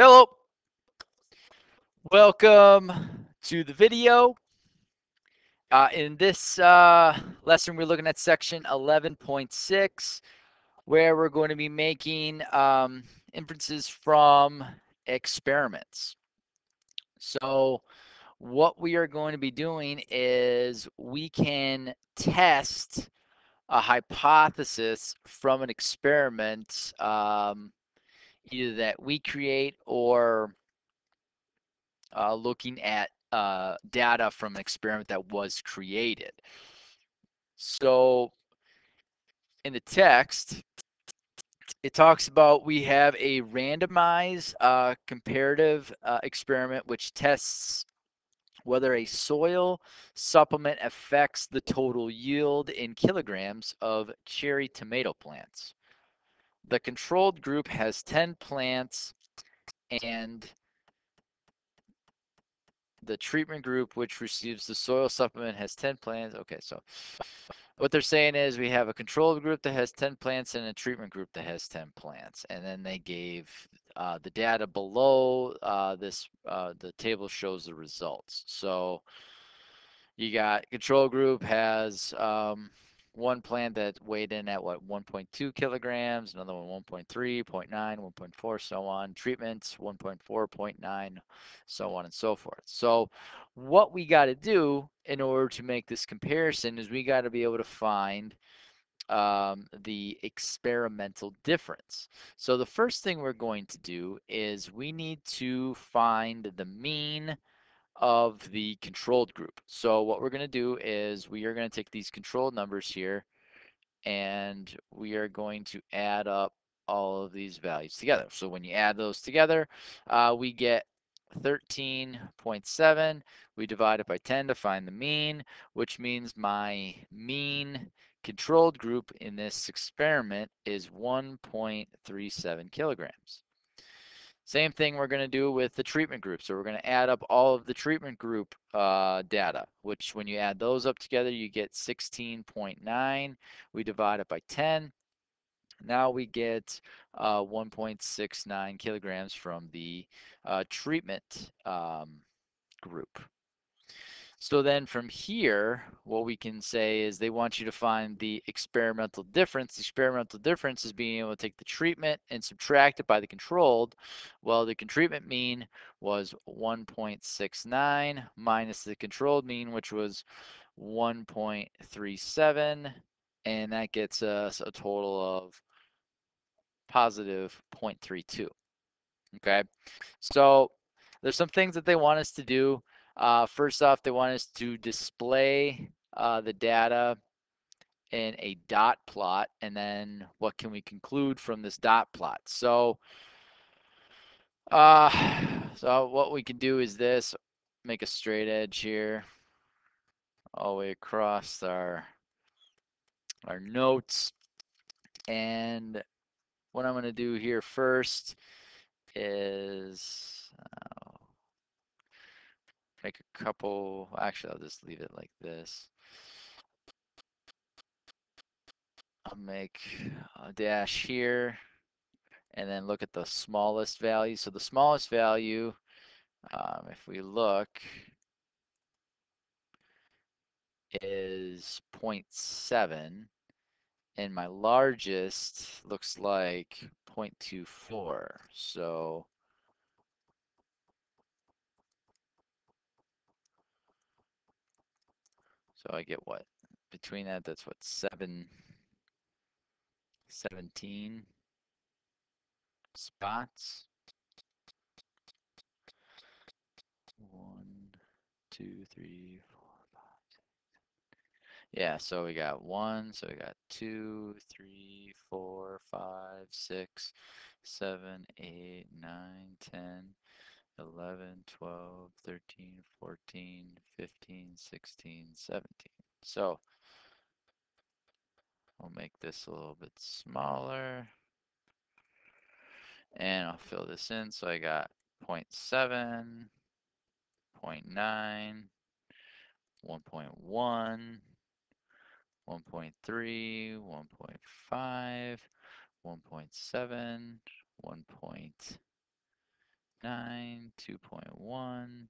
Hello. Welcome to the video. Uh, in this uh, lesson, we're looking at section 11.6, where we're going to be making um, inferences from experiments. So what we are going to be doing is we can test a hypothesis from an experiment um, either that we create or uh, looking at uh, data from an experiment that was created. So in the text, it talks about we have a randomized uh, comparative uh, experiment which tests whether a soil supplement affects the total yield in kilograms of cherry tomato plants. The controlled group has 10 plants and the treatment group, which receives the soil supplement, has 10 plants. Okay, so what they're saying is we have a control group that has 10 plants and a treatment group that has 10 plants. And then they gave uh, the data below uh, this, uh, the table shows the results. So you got control group has um, one plant that weighed in at what 1.2 kilograms, another one 1.3, 0.9, 1.4, so on. Treatments 1.4, 0.9, so on and so forth. So what we got to do in order to make this comparison is we got to be able to find um, the experimental difference. So the first thing we're going to do is we need to find the mean of the controlled group. So what we're going to do is we are going to take these controlled numbers here and we are going to add up all of these values together. So when you add those together, uh, we get 13.7. We divide it by 10 to find the mean, which means my mean controlled group in this experiment is 1.37 kilograms. Same thing we're going to do with the treatment group. So we're going to add up all of the treatment group uh, data, which when you add those up together, you get 16.9. We divide it by 10. Now we get uh, 1.69 kilograms from the uh, treatment um, group. So then from here, what we can say is they want you to find the experimental difference. The experimental difference is being able to take the treatment and subtract it by the controlled. Well, the treatment mean was 1.69 minus the controlled mean, which was 1.37. And that gets us a total of positive 0.32. Okay, so there's some things that they want us to do. Uh, first off, they want us to display uh, the data in a dot plot, and then what can we conclude from this dot plot? So, uh, so what we can do is this, make a straight edge here, all the way across our our notes, and what I'm going to do here first is uh, make a couple, actually I'll just leave it like this. I'll make a dash here and then look at the smallest value. So the smallest value, um, if we look, is 0.7 and my largest looks like 0.24. So So I get what? Between that, that's what, 7, 17 spots. One, two, three, four, five, six. Yeah, so we got one, so we got two, three, four, five, six, seven, eight, nine, ten, 11, 12, 13, 14, 15, 16, 17. So I'll make this a little bit smaller. And I'll fill this in. So I got 0 0.7, 0 0.9, 1.1, 1.3, 1.5, 1.7, 1. 2.1.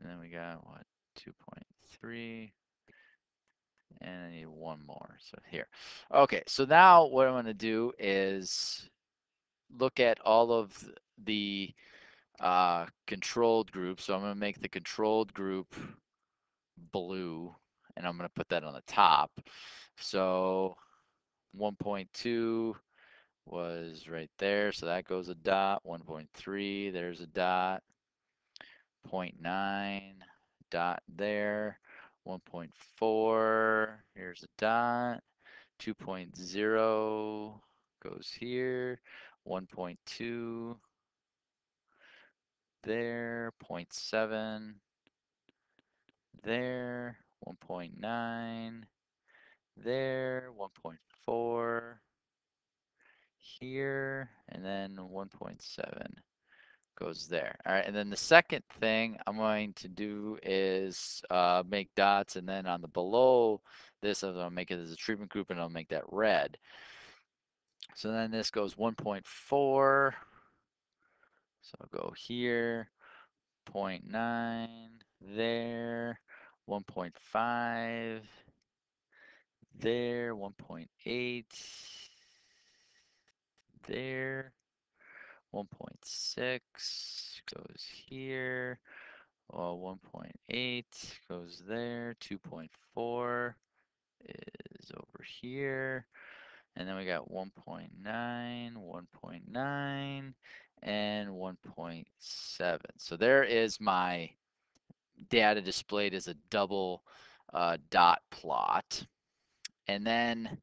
And then we got what, 2.3. And I need one more. So here. Okay, so now what I'm going to do is look at all of the uh, controlled group. So I'm going to make the controlled group blue, and I'm going to put that on the top. So 1.2 was right there, so that goes a dot. 1.3, there's a dot. 0.9, dot there. 1.4, here's a dot. 2.0 goes here. 1.2 there, 0.7 there, 1.9 there, 1.4 here, and then 1.7 goes there. All right, and then the second thing I'm going to do is uh, make dots, and then on the below this, I'm to make it as a treatment group, and I'll make that red. So then this goes 1.4. So I'll go here, 0.9 there, 1.5 there, 1.8 there, 1.6 goes here, well, 1.8 goes there, 2.4 is over here, and then we got 1.9, 1.9, and 1.7. So there is my data displayed as a double uh, dot plot. And then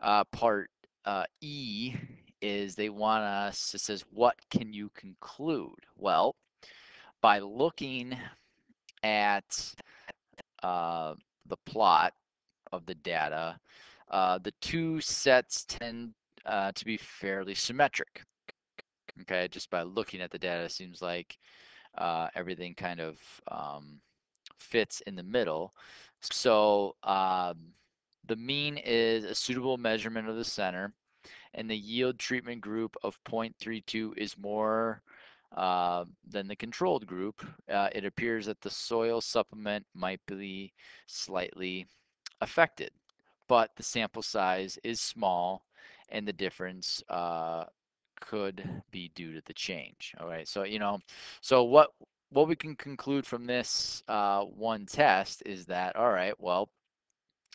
uh, part uh, E is they want us, it says, what can you conclude? Well, by looking at uh, the plot of the data, uh, the two sets tend uh, to be fairly symmetric. Okay, just by looking at the data, it seems like uh, everything kind of um, fits in the middle. So um, the mean is a suitable measurement of the center, and the yield treatment group of 0.32 is more uh, than the controlled group. Uh, it appears that the soil supplement might be slightly affected but the sample size is small and the difference uh, could be due to the change. All right, so you know, so what what we can conclude from this uh, one test is that all right, well,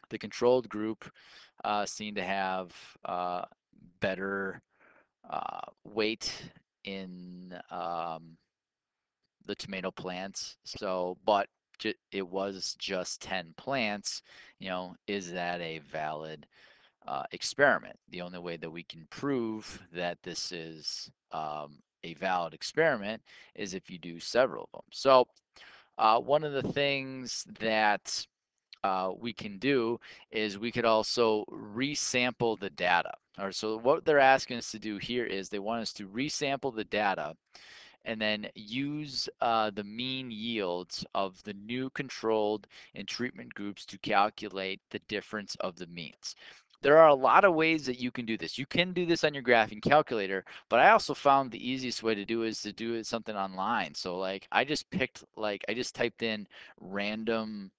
the controlled group uh, seemed to have uh, better uh, weight in um, the tomato plants. So, but it was just 10 plants, you know, is that a valid uh, experiment? The only way that we can prove that this is um, a valid experiment is if you do several of them. So uh, one of the things that uh, we can do is we could also resample the data. All right, so what they're asking us to do here is they want us to resample the data and then use uh, the mean yields of the new controlled and treatment groups to calculate the difference of the means. There are a lot of ways that you can do this. You can do this on your graphing calculator, but I also found the easiest way to do is to do it something online. So like I just picked like I just typed in random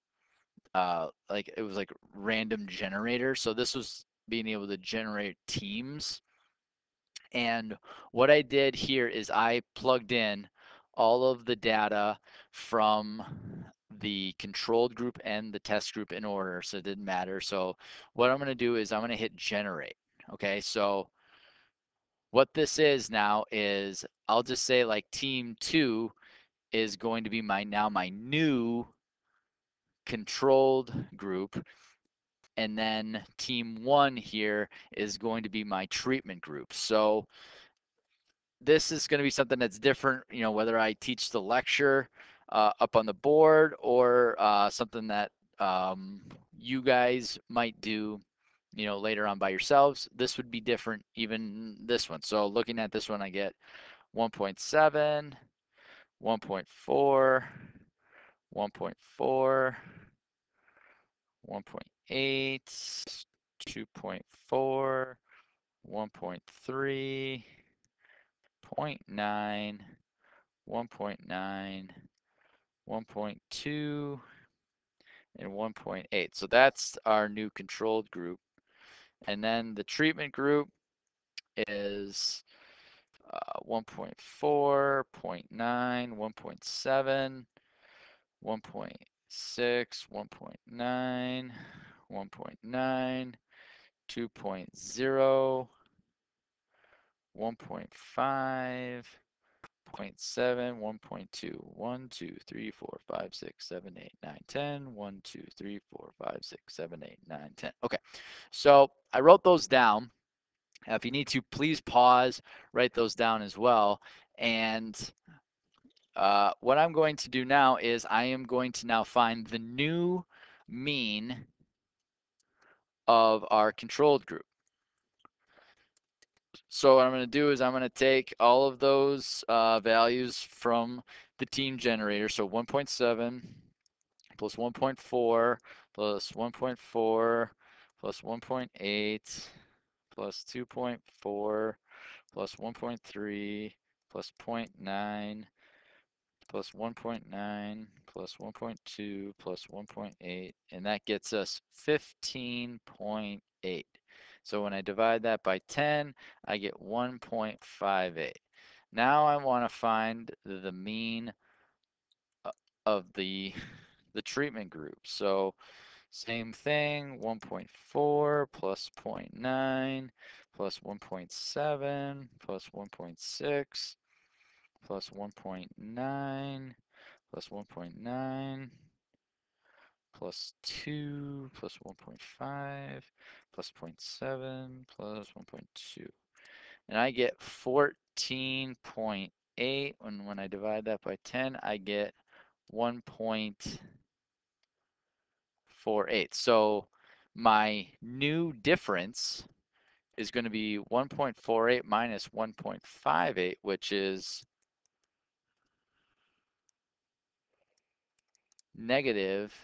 uh like it was like random generator. So this was being able to generate teams and what I did here is I plugged in all of the data from the controlled group and the test group in order, so it didn't matter. So what I'm gonna do is I'm gonna hit generate. Okay, so what this is now is I'll just say like team two is going to be my now my new controlled group and then team one here is going to be my treatment group. So this is going to be something that's different, you know, whether I teach the lecture uh, up on the board or uh, something that um, you guys might do, you know, later on by yourselves. This would be different, even this one. So looking at this one, I get 1.7, 1.4, 1.4, 1.8, 2.4, 1.3, 0.9, 1.9, 1.2, and 1.8. So that's our new controlled group. And then the treatment group is uh, 1.4, 0.9, 1.7, 1.6, 1.9, 1.9, 2.0, 1.5, 0.7, 1.2, 1, 2, 3, 4, 5, 6, 7, 8, 9, 10, 1, 2, 3, 4, 5, 6, 7, 8, 9, 10. Okay, so I wrote those down. If you need to, please pause, write those down as well. And uh, what I'm going to do now is I am going to now find the new mean of our controlled group. So what I'm going to do is I'm going to take all of those uh, values from the team generator. So 1.7 plus 1.4 plus 1.4 plus 1.8 plus 2.4 plus 1.3 plus 0.9 plus 1.9 plus 1.2 plus 1.8 and that gets us 15.8 so when I divide that by 10, I get 1.58. Now I want to find the mean uh, of the, the treatment group. So same thing, 1.4 plus 0.9 plus 1.7 plus 1.6 plus 1.9 plus 1.9 plus 2 plus 1.5 plus 0.7 plus 1.2. And I get 14.8. And when I divide that by 10, I get 1.48. So my new difference is going to be 1.48 minus 1.58, which is negative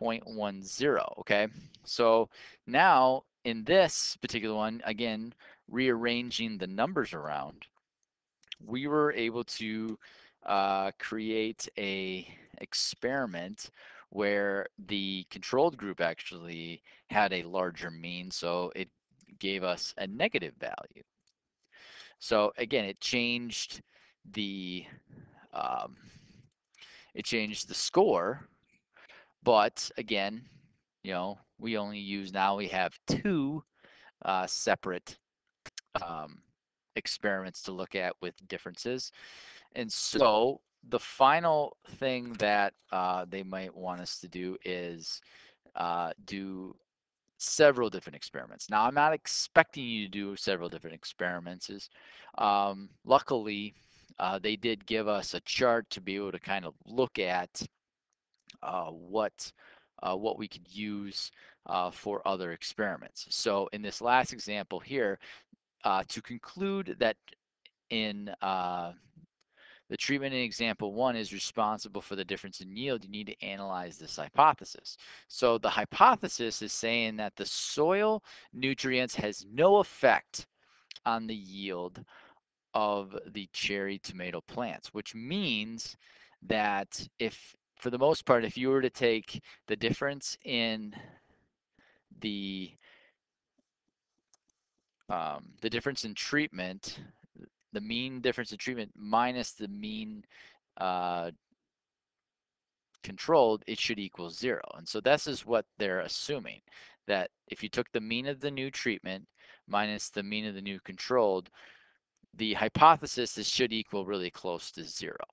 0.10, okay? So now in this particular one, again, rearranging the numbers around, we were able to uh, create a experiment where the controlled group actually had a larger mean, so it gave us a negative value. So again, it changed the um, it changed the score but again, you know, we only use now we have two uh, separate um, experiments to look at with differences. And so the final thing that uh, they might want us to do is uh, do several different experiments. Now, I'm not expecting you to do several different experiments. Um, luckily uh, they did give us a chart to be able to kind of look at uh, what uh, what we could use uh, for other experiments. So in this last example here, uh, to conclude that in uh, the treatment in example one is responsible for the difference in yield, you need to analyze this hypothesis. So the hypothesis is saying that the soil nutrients has no effect on the yield of the cherry tomato plants, which means that if for the most part, if you were to take the difference in the um, the difference in treatment, the mean difference in treatment minus the mean uh, controlled, it should equal zero. And so this is what they're assuming, that if you took the mean of the new treatment minus the mean of the new controlled, the hypothesis is should equal really close to zero.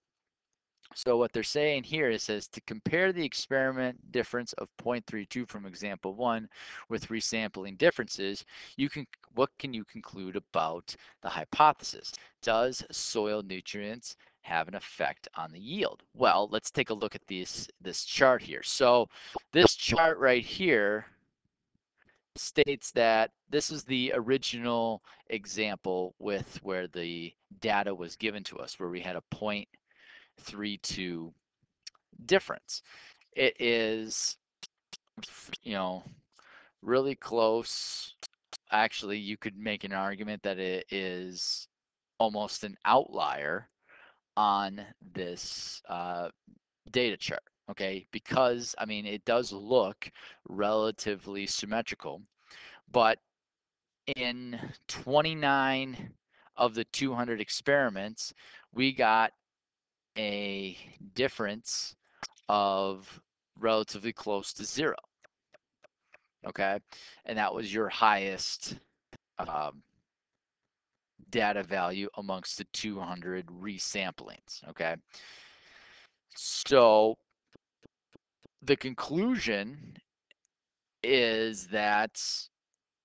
So what they're saying here is says to compare the experiment difference of 0.32 from example one with resampling differences, you can what can you conclude about the hypothesis? Does soil nutrients have an effect on the yield? Well, let's take a look at this this chart here. So this chart right here states that this is the original example with where the data was given to us, where we had a point 3-2 difference. It is, you know, really close. actually, you could make an argument that it is almost an outlier on this uh, data chart, okay? Because, I mean, it does look relatively symmetrical, but in 29 of the 200 experiments, we got a difference of relatively close to zero. Okay, and that was your highest um, data value amongst the 200 resamplings. Okay, so the conclusion is that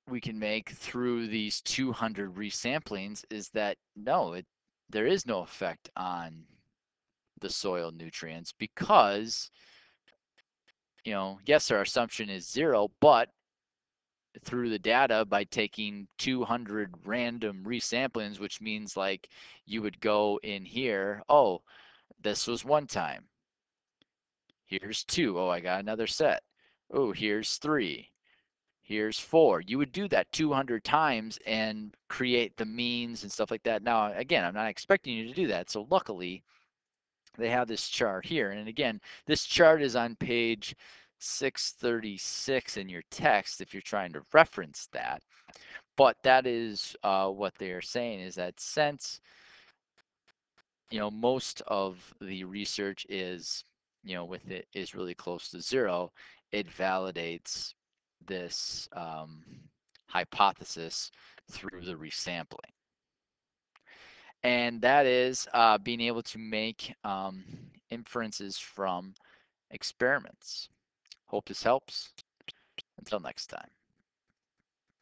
we can make through these 200 resamplings is that no, it there is no effect on the soil nutrients because you know, yes, our assumption is zero, but through the data by taking 200 random resamplings, which means like you would go in here, oh, this was one time. Here's two. Oh, I got another set. Oh, here's three. Here's four. You would do that 200 times and create the means and stuff like that. Now, again, I'm not expecting you to do that. So luckily, they have this chart here. And again, this chart is on page 636 in your text if you're trying to reference that. But that is uh, what they're saying is that since you know most of the research is you know with it is really close to zero, it validates this um, hypothesis through the resampling and that is uh, being able to make um, inferences from experiments. Hope this helps. Until next time.